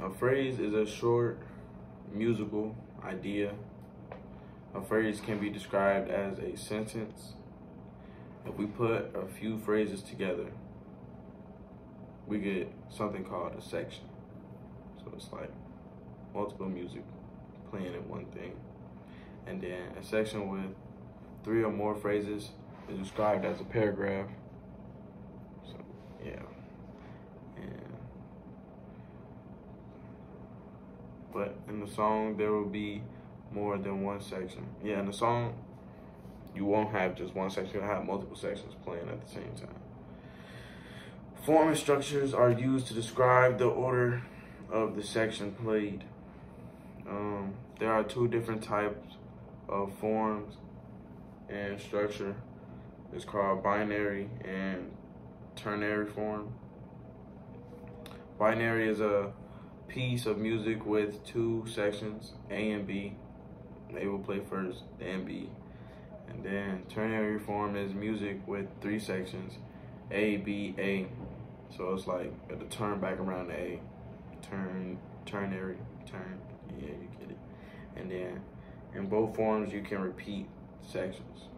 a phrase is a short musical idea. A phrase can be described as a sentence. If we put a few phrases together, we get something called a section. So it's like multiple music playing in one thing. And then a section with three or more phrases is described as a paragraph. So yeah. And but in the song there will be more than one section. Yeah, in the song you won't have just one section, you'll have multiple sections playing at the same time. Form and structures are used to describe the order of the section played. Um, there are two different types of forms and structure. It's called binary and ternary form. Binary is a piece of music with two sections, A and B. They will play first, then B. And then ternary form is music with three sections, A, B, A. So it's like the turn back around the A, turn, ternary, turn, yeah, you get it. And then in both forms, you can repeat sections.